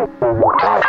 Wow.